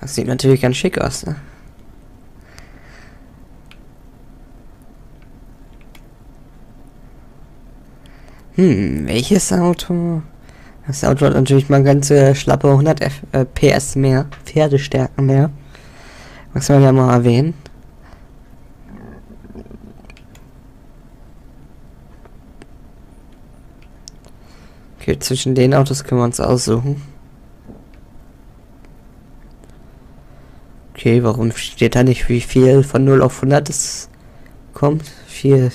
Das sieht natürlich ganz schick aus, ne? Hm, welches Auto? Das Auto hat natürlich mal ganze schlappe 100 F äh, PS mehr, Pferdestärken mehr. Was wir ja mal erwähnen. Okay, zwischen den Autos können wir uns aussuchen. Okay, warum steht da nicht, wie viel von 0 auf 100 es kommt? 4,